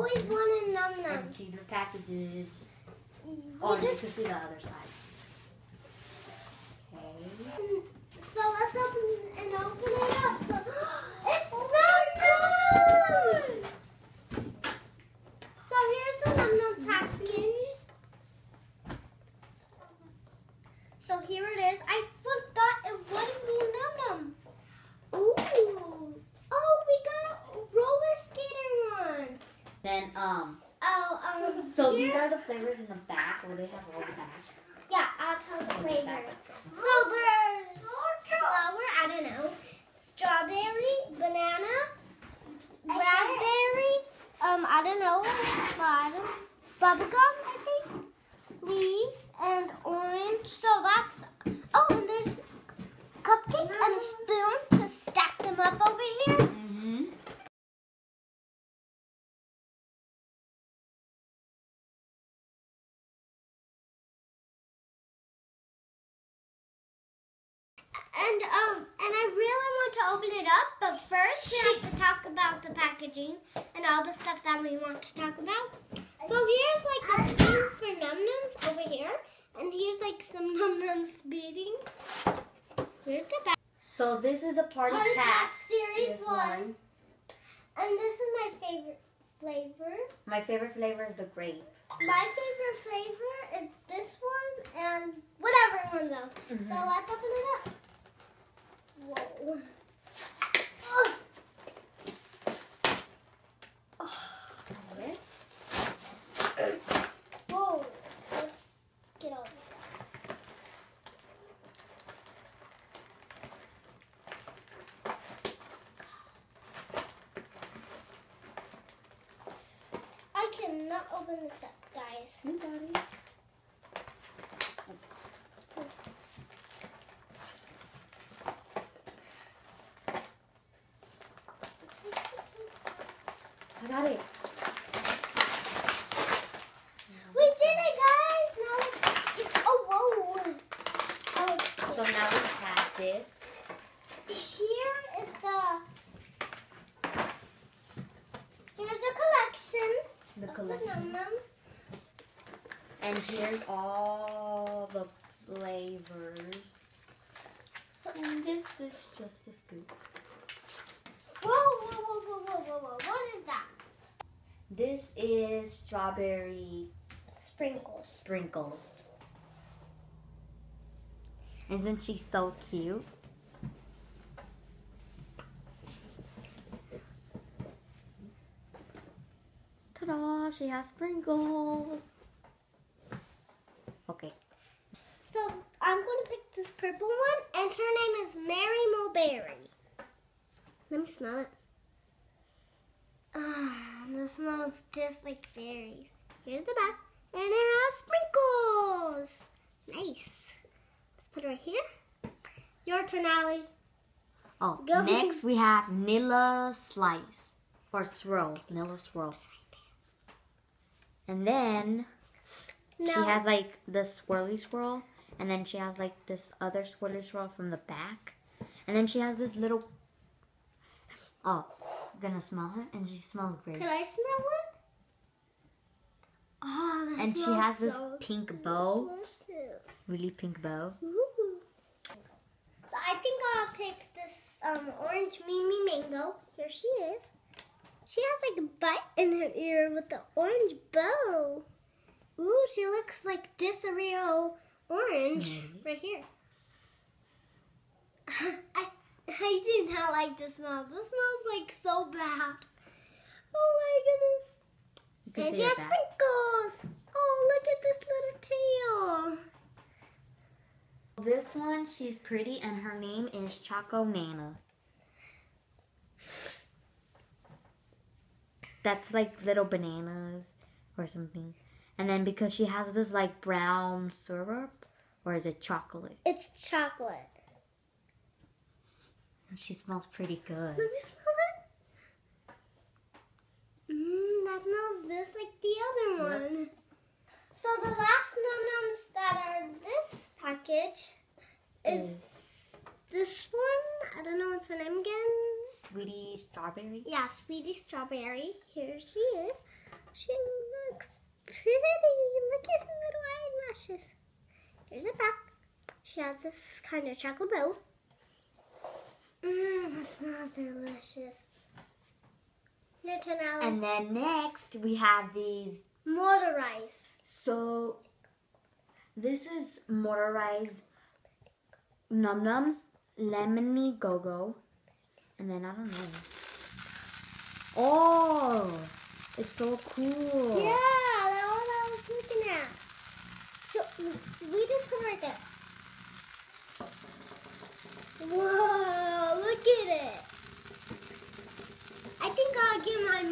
always wanted num And nums. see the packages. We Oh, just just to see the other side. Okay. so let's open and open it up. It's Num Noms. So here's the Num Nom package. So here it is. I forgot it wouldn't be Num Noms. Ooh. Oh, we got a roller skater one. Then um. Oh, um. So here- these are the flavors in the back, where they have all the back. Yeah, I'll tell the flavor. there's flower, I don't know, strawberry, banana, raspberry, um, I don't know, bottom, bubblegum, I think, leaf, and orange. So that's, oh, and there's cupcake and a spoon to stack them up over here. Mm-hmm. And um and I really want to open it up, but first we have to talk about the packaging and all the stuff that we want to talk about. So here's like the thing for Num Noms over here, and here's like some Num Noms beating. Here's the back. So this is the party, Party pack. Series Series One. And this is my favorite flavor. My favorite flavor is the grape. My favorite flavor is this one and whatever one goes. So Mhm. let's open it up. Whoa. Ugh. Okay. Whoa. Let's get on. I cannot open this up, guys. You got it. I got it. We did it, guys! Now it's, oh, whoa. Oh, So now we have this. Here is the. Here's the collection. The collection. And here's all the flavors. And this is just a scoop. Whoa, whoa, whoa, whoa, whoa, whoa, whoa. What is that? This is strawberry Sprinkles. sprinkles. Isn't she so cute? She has sprinkles. Okay. So I'm going to pick this purple one, and her name is Mary Mulberry. Let me smell it. Ah, this smells just like berries. Here's the back, and it has sprinkles. Nice. Let's put it right here. Your turn, Allie. Oh, Go. next we have Nilla Slice or Swirl. Nilla Swirl. And then No. she has like the swirly swirl, and then she has like this other swirly swirl from the back, and then she has this little. Oh, I'm gonna smell her, and she smells great. Can I smell it? Oh, And she has this so pink bow, delicious. really pink bow. Ooh. So I think I'll pick this um, orange Mimi Mango. Here she is. She has like a bite in her ear with the orange bow. Ooh, she looks like Disario orange right here. I I do not like this smell. This smells like so bad. Oh my goodness. And she has sprinkles. Oh, look at this little tail. This one, she's pretty, and her name is Choco Nana. That's like little bananas or something. And then because she has this like brown syrup, or is it chocolate? It's chocolate. And She smells pretty good. Let me smell it. Mmm, that smells just like the other Yep. one. So the last Num Noms that are this package is this one. I don't know what's her name again. Sweetie strawberry. Yeah, Sweetie Strawberry. Here she is. She looks pretty. Look at her little eyelashes. Here's her back. She has this kind of chocolate bow. Mmm, that smells delicious. Your turn, Alan. And then next we have these. Motorized. So this is motorized Num Noms, lemony go go, and then I don't know. Oh, it's so cool. Yeah, that's what I was looking at. So, we just it right there. Whoa, look at it. I think I'll get my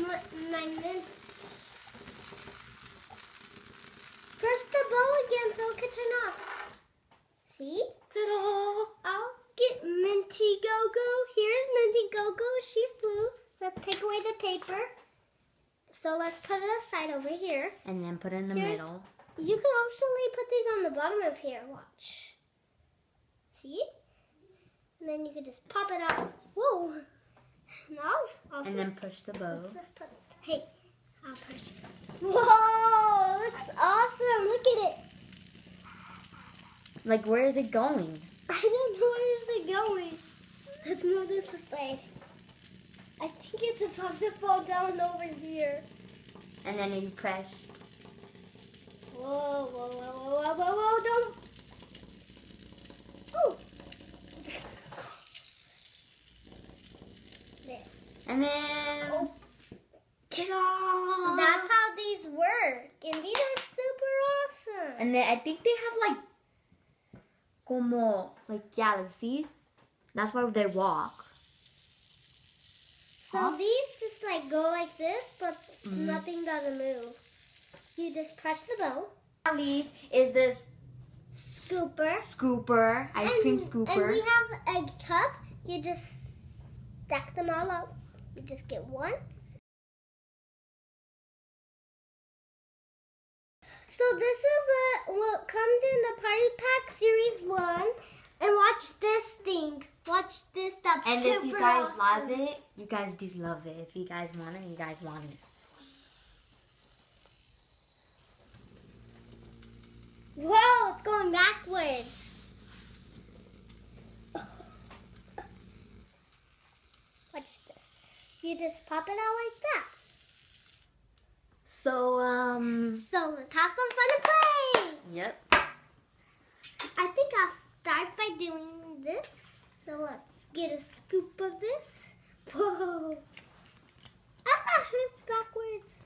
my mint. Press the bow again so it can turn off. See? Ta-da! I'll get Minty Go-Go. Here's Minty Go-Go. She's blue. Let's take away the paper. So let's put it aside over here. And then put it in the Here's- middle. You can actually put these on the bottom of here. Watch. See? And then you can just pop it out. Whoa. Awesome. And then push the bow. Let's just put Hey, I'll push it. Whoa! Looks awesome. Look at it. Like, where is it going? I don't know where is it going. Let's move this aside. I think it's about to fall down over here. And then you press. Whoa, whoa, whoa, whoa, whoa, whoa, whoa, don't. Oh. And then. Oh. Ta-da! That's how these work. And these are super awesome. And then I think they have like. Como. Like, see? That's why they walk. So Huh? these just like go like this, but Mhm. nothing doesn't move. You just press the bow. These is this Scooper. scooper, ice cream scooper. And we have a cup. You just stack them all up. You just get one. So this is the, what comes in the Party Pack Series 1. And watch this thing. Watch this. That's And super if you guys awesome. love it, you guys do love it. If you guys want it, you guys want it. Whoa, it's going backwards. Watch this. You just pop it out like that. So, um, So let's have some fun and play. yep. I think I'll start by doing this. So let's get a scoop of this. Whoa. Ah, it's backwards.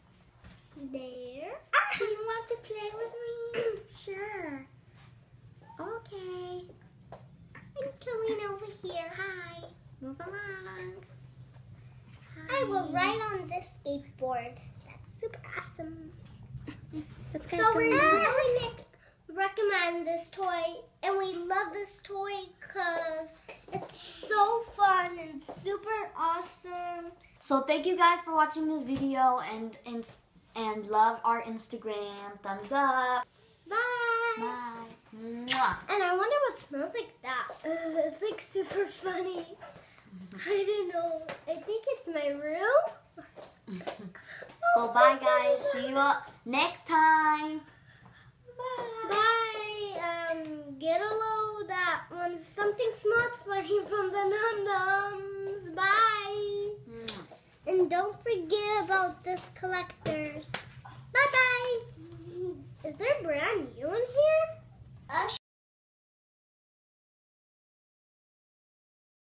There. Ah. Do you want to play with me? sure. Okay. I'm going over here. Hi. Move along. I will ride on this skateboard. That's super awesome. That's kind. So we really make, recommend this toy, and we love this toy because it's so fun and super awesome. So thank you guys for watching this video and and and love our Instagram. Thumbs up. Bye. Bye. Mwah. And I wonder what smells like that. Ugh, it's like super funny. I don't know. I think it's my room. So bye guys. See you all next time. Yellow, that one. Something smells funny from the Num Noms. Bye. Hmm. And don't forget about this collectors. Bye bye. Hmm. Is there brand new in here?